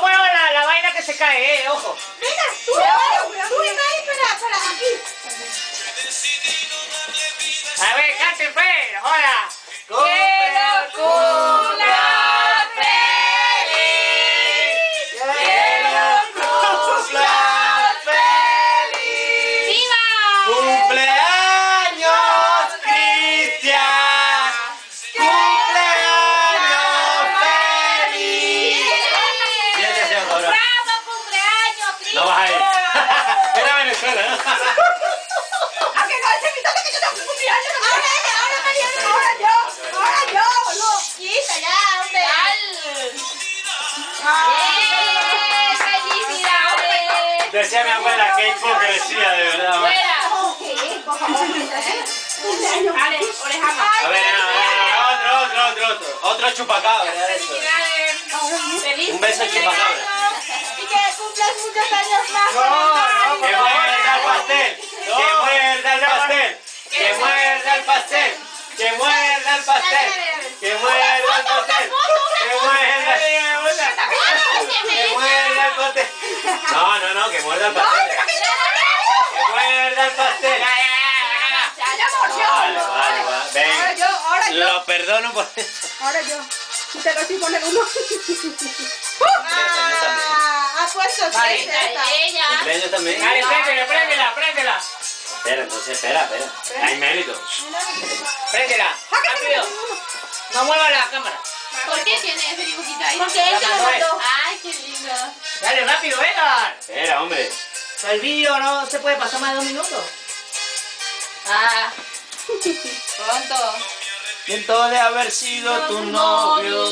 Muevas la, la vaina que se cae, eh, ojo. Venga, tú, tú Que hipocresía, de verdad. A ver, no, otro, otro, otro, otro. Otro chupacabra, eso. ¡Felicidades! ¡Feliz Un beso chupacabra. Y que cumplas muchos años más. No, no, ¡Que muerda el pastel! ¡Que muerda el pastel! ¡Que muerda el pastel! ¡Que muerda el pastel! ¡Que muerda el pastel! Que muerda el pastel. ¡Que muerda el pastel! Ya mordió. Vale, vale, vale. Ahora Venga. yo, ahora yo. Lo perdono por Ahora yo. Y te lo estoy poniendo uno. Ah, ha puesto Vale. seis esta. ¡Ella! ¿Cumpleaños también? Dale, préndela, préndela, préndela. Espera, entonces, espera, espera. Hay mérito. Préndela. Rápido. No mueva la cámara. ¿Por qué tiene ese dibujito ahí? Porque él te lo mandó. ¡Ay, qué El vídeo no se puede pasar más de dos minutos. ¡Ah! Pronto. Siento de haber sido tu novio.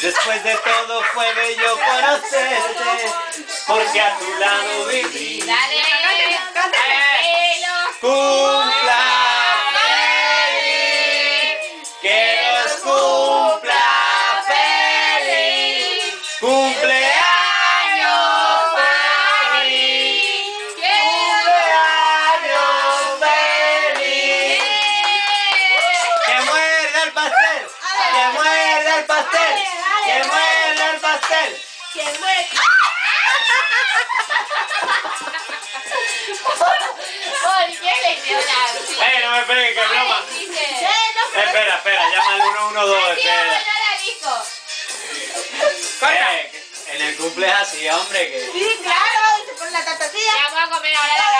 Después de todo fue bello conocerte, porque a tu lado viví. Dale, que muerda el pastel. Que muere. ¿Por qué le dio la Eh, no me peguen, que broma. Dice. Espera, espera, llama al 112, Sí, espera. bueno, la dijo. Eh, en el cumple es así, hombre, que... Sí, claro. Y se pone la tatacilla. Ya voy a comer ahora la